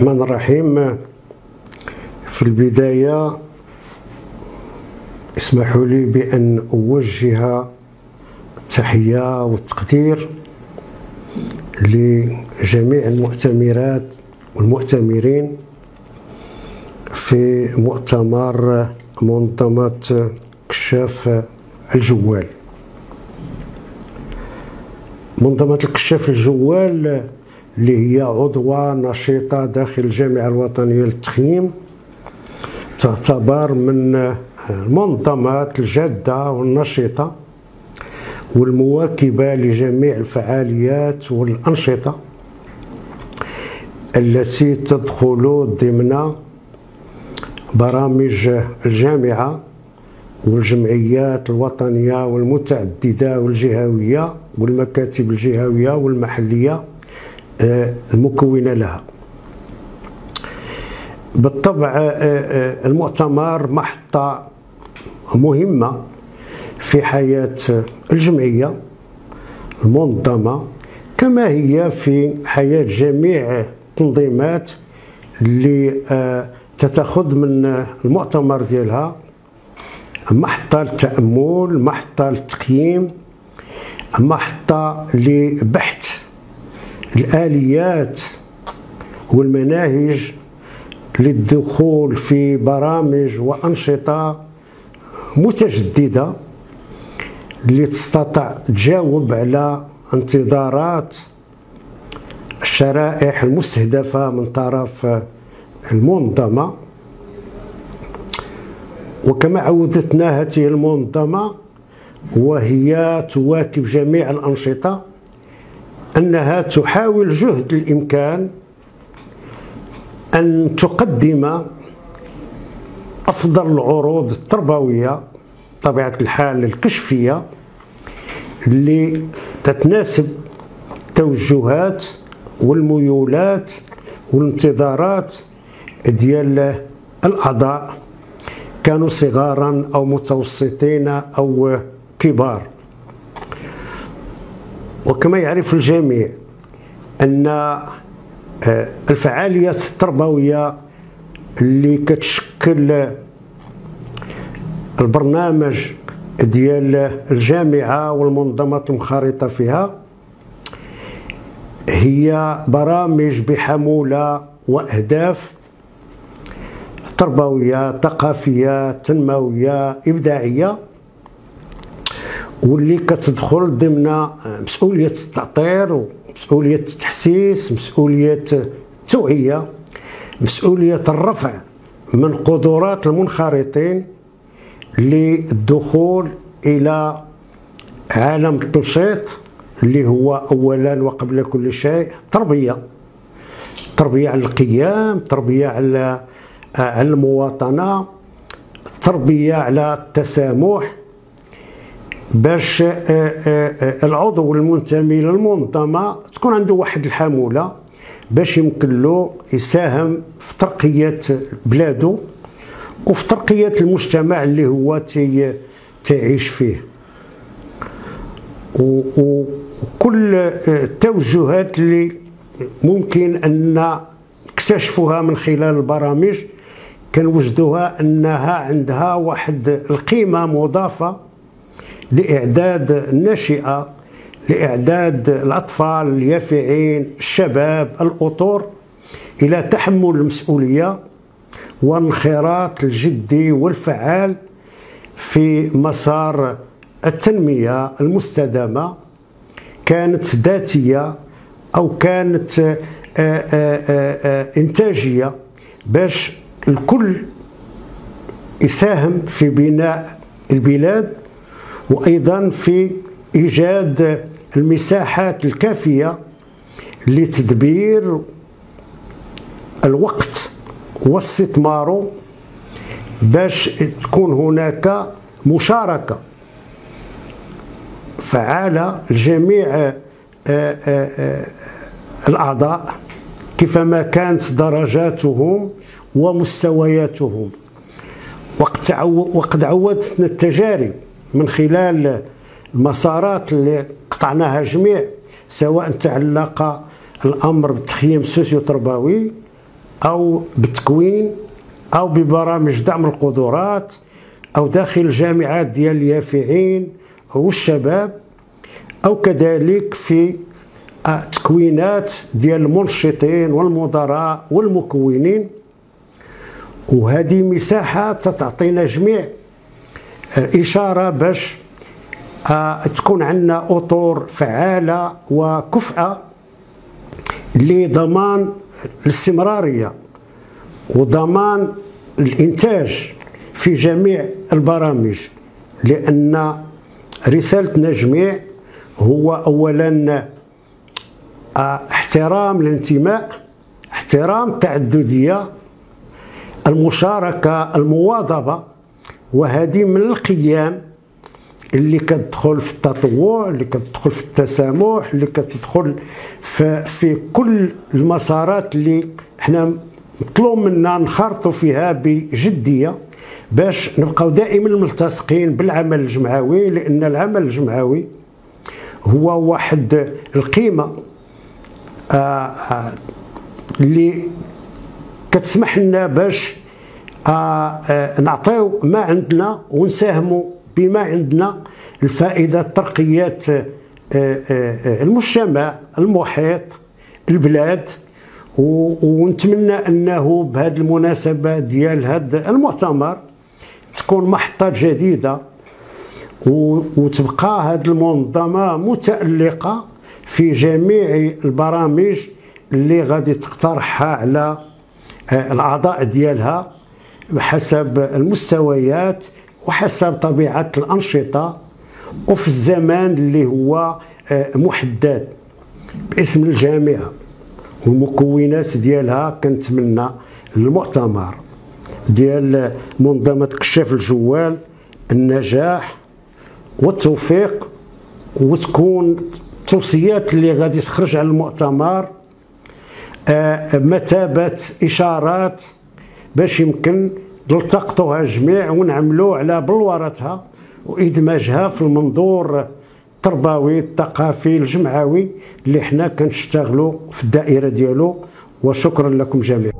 الرحمن الرحيم. في البداية اسمحوا لي بأن أوجه التحية والتقدير لجميع المؤتمرات والمؤتمرين في مؤتمر منظمة كشاف الجوال. منظمة الكشاف الجوال اللي هي عضوة نشيطة داخل الجامعة الوطنية للتخييم تعتبر من المنظمات الجادة والنشطة والمواكبة لجميع الفعاليات والأنشطة التي تدخل ضمن برامج الجامعة والجمعيات الوطنية والمتعددة والجهوية والمكاتب الجهوية والمحلية. المكونة لها. بالطبع المؤتمر محطة مهمة في حياة الجمعية المنظمة كما هي في حياة جميع التنظيمات اللي تتخذ من المؤتمر ديالها. محطة للتأمل محطة للتقييم محطة لبحث الآليات والمناهج للدخول في برامج وأنشطة متجددة اللي تجاوب على انتظارات الشرائح المستهدفة من طرف المنظمة. وكما عودتنا هذه المنظمة وهي تواكب جميع الأنشطة. أنها تحاول جهد الإمكان أن تقدم أفضل العروض التربوية طبيعة الحال الكشفية اللي تتناسب التوجهات والميولات والانتظارات ديال الأعضاء كانوا صغارا أو متوسطين أو كبار. وكما يعرف الجميع أن الفعاليات التربوية اللي كتشكل البرنامج ديال الجامعة والمنظمات المنخرطة فيها هي برامج بحمولة وأهداف تربوية ثقافية تنموية إبداعية. واللي كتدخل ضمن مسؤولية التأطير مسؤولية التحسيس مسؤولية التوعية مسؤولية الرفع من قدرات المنخرطين للدخول إلى عالم التنشيط اللي هو أولا وقبل كل شيء تربية. تربية على القيام تربية على على المواطنة تربية على التسامح. باش العضو المنتمي للمنظمة تكون عنده واحد الحمولة باش يمكن له يساهم في ترقية بلاده وفي ترقية المجتمع اللي هو تي تعيش فيه. وكل التوجهات اللي ممكن أن نكتشفها من خلال البرامج كنوجدوها أنها عندها واحد القيمة مضافة لإعداد الناشئة لإعداد الأطفال اليافعين الشباب الأطور إلى تحمل المسؤولية والانخراط الجدي والفعال في مسار التنمية المستدامة كانت ذاتية أو كانت آآ آآ إنتاجية باش الكل يساهم في بناء البلاد وأيضا في إيجاد المساحات الكافية لتدبير الوقت واستثماره باش تكون هناك مشاركة فعاله لجميع الأعضاء كيفما كانت درجاتهم ومستوياتهم. وقد عودتنا التجارب من خلال المسارات اللي قطعناها جميع سواء تعلق الأمر بالتخييم السوسيو تربوي أو بالتكوين أو ببرامج دعم القدرات أو داخل الجامعات ديال اليافعين والشباب أو كذلك في تكوينات ديال المنشطين والمدراء والمكونين. وهذه مساحة تعطينا جميع إشارة باش آه، تكون عندنا أطر فعالة وكفأة لضمان الاستمرارية وضمان الإنتاج في جميع البرامج لأن رسالتنا جميع هو أولا آه، احترام الانتماء احترام التعددية المشاركة المواظبة. وهذه من القيم اللي كتدخل في التطوع اللي كتدخل في التسامح اللي كتدخل في, في كل المسارات اللي إحنا مطلوب منا نخرطوا فيها بجدية باش نبقاو دائما ملتصقين بالعمل الجمعوي لأن العمل الجمعوي هو واحد القيمة آه آه اللي كتسمح لنا باش نعطيو ما عندنا ونساهموا بما عندنا الفائدة آه، آه، آه، المجتمع المحيط البلاد ونتمنى أنه بهذه المناسبة ديال هذا المؤتمر تكون محطة جديدة وتبقى هذه المنظمة متألقة في جميع البرامج اللي غادي تقترحها على الأعضاء ديالها. بحسب المستويات وحسب طبيعة الأنشطة وفي الزمان اللي هو آه، محدد باسم الجامعة والمكونات ديالها كنتمنى المؤتمر ديال منظمة كشاف الجوال النجاح والتوفيق وتكون التوصيات اللي غادي تخرج على المؤتمر آه، مثابة إشارات باش يمكن نلتقطوها جميع ونعملوا على بلورتها وإدماجها في المنظور التربوي الثقافي الجمعوي اللي حنا كنشتغلوا في الدائرة ديالو. وشكرا لكم جميعا.